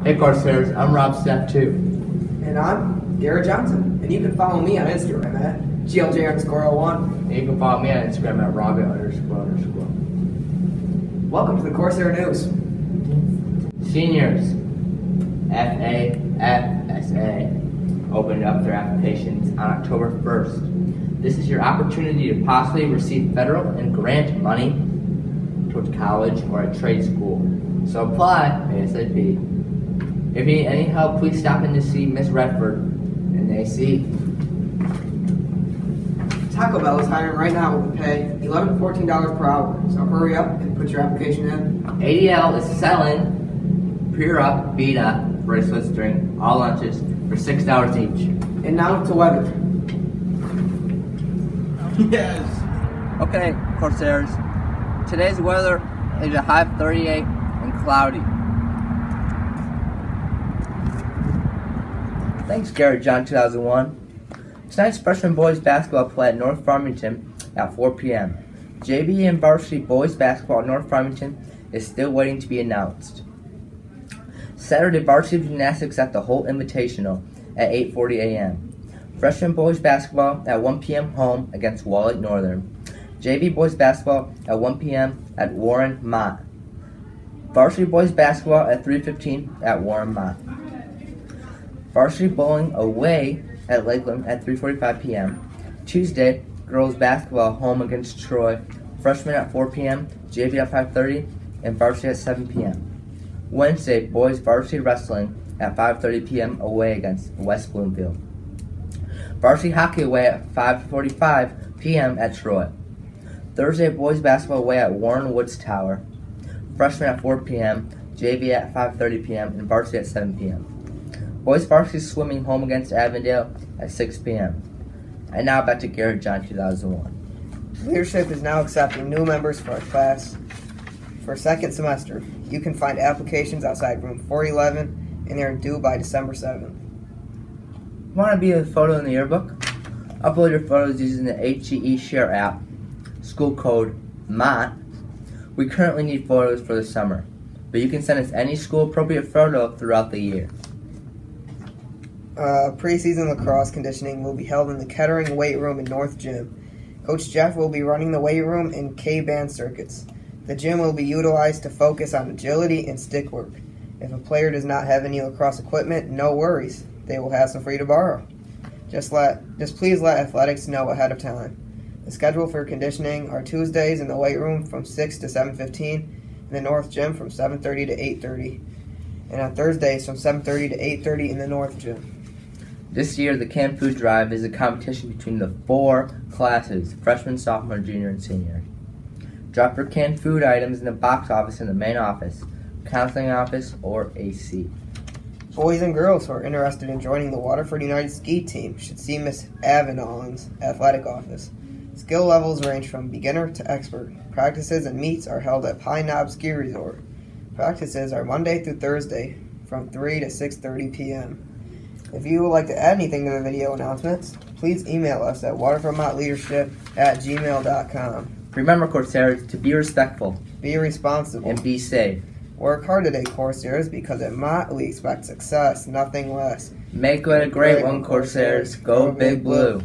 Hey Corsairs, I'm Rob Step 2. And I'm Garrett Johnson. And you can follow me on Instagram at GLJ underscore 01. And you can follow me on Instagram at Robin underscore underscore. Welcome to the Corsair News. Seniors, FA, FSA, opened up their applications on October 1st. This is your opportunity to possibly receive federal and grant money towards college or a trade school. So apply ASAP. If you need any help, please stop in to see Miss Redford in AC. Taco Bell is hiring right now with a pay 11 to $14 per hour. So hurry up and put your application in. ADL is selling Pure Up, Beat Up bracelets during all lunches for $6 each. And now to weather. Yes. Okay, Corsairs. Today's weather is a high of 38 and cloudy. Thanks, Garrett John 2001. Tonight's freshman boys basketball play at North Farmington at 4 p.m. JV and varsity boys basketball at North Farmington is still waiting to be announced. Saturday varsity gymnastics at the Holt Invitational at 8:40 a.m. Freshman boys basketball at 1 p.m. home against Walled Lake Northern. JV boys basketball at 1 p.m. at Warren Mott. Varsity boys basketball at 3:15 at Warren Mott. Varsity bowling away at Lakeland at 3:45 p.m. Tuesday, girls basketball home against Troy. Freshmen at 4 p.m., JV at 5:30, and varsity at 7 p.m. Wednesday, boys varsity wrestling at 5:30 p.m. away against West Bloomfield. Varsity hockey away at 5:45 p.m. at Troy. Thursday, boys basketball away at Warren Woods Tower. Freshmen at 4 p.m., JV at 5:30 p.m., and varsity at 7 p.m. Boys varsity swimming home against Avondale at 6 p.m. And now back to Garrett John 2001. Leadership is now accepting new members for our class for second semester. You can find applications outside room 411 and they're due by December 7th. Want to be a photo in the yearbook? Upload your photos using the HJeShare app. School code MOT. We currently need photos for the summer, but you can send us any school appropriate photo throughout the year. Uh, preseason lacrosse conditioning will be held in the Kettering weight room in North Gym. Coach Jeff will be running the weight room and K-band circuits. The gym will be utilized to focus on agility and stick work. If a player does not have any lacrosse equipment, no worries. They will have some free to borrow. Just let just please let athletics know ahead of time. The schedule for conditioning are Tuesdays in the weight room from 6 to 7:15, in the North Gym from 7:30 to 8:30, and on Thursdays from 7:30 to 8:30 in the North Gym. This year, the Camp Food Drive is a competition between the four classes freshman, sophomore, junior, and senior. Drop your canned food items in the box office in the main office, counseling office, or AC. Boys and girls who are interested in joining the Waterford United Ski Team should see Miss Avenon's athletic office. Skill levels range from beginner to expert. Practices and meets are held at Pine Knob Ski Resort. Practices are Monday through Thursday from 3 to 6:30 p.m. If you would like to add anything to the video announcements, please email us at waterfordmottleadership at gmail.com. Remember, Corsairs, to be respectful Be responsible. and be safe. Work hard today, Corsairs, because at Mott we expect success, nothing less. Make it a great one, Corsairs. Go Big Blue.